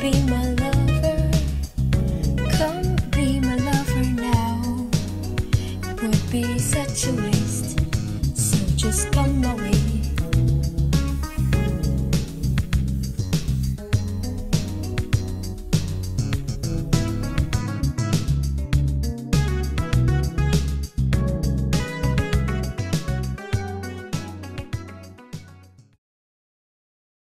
be my lover? Come be my lover now. It would be such a waste. So just come.